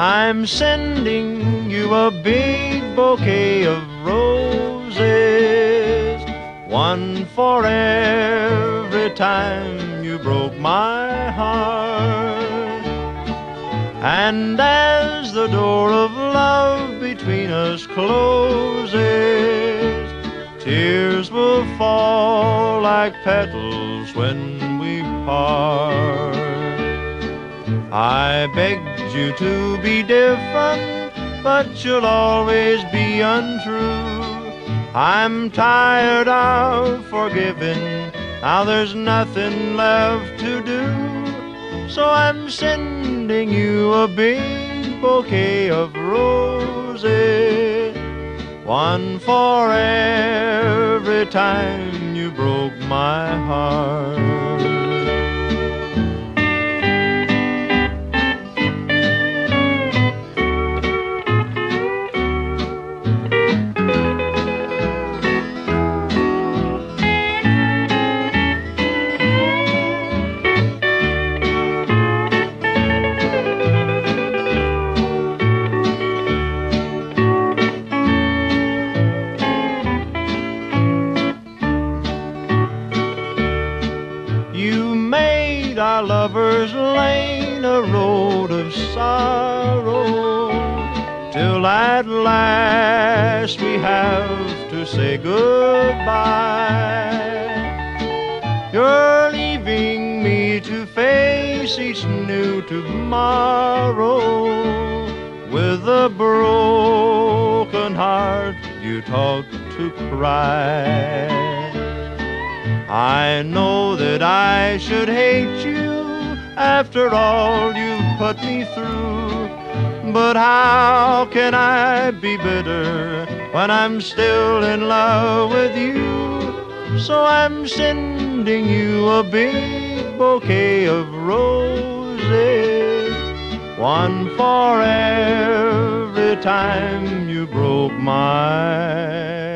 I'm sending you a big bouquet of roses, one for every time you broke my heart. And as the door of love between us closes, tears will fall like petals when we part. I you to be different, but you'll always be untrue. I'm tired of forgiving, now there's nothing left to do. So I'm sending you a big bouquet of roses, one for every time you broke my heart. Our lover's lane a road of sorrow till at last we have to say goodbye. You're leaving me to face each new tomorrow with a broken heart you taught to cry. I know that I should hate you after all you've put me through. But how can I be bitter when I'm still in love with you? So I'm sending you a big bouquet of roses, one for every time you broke my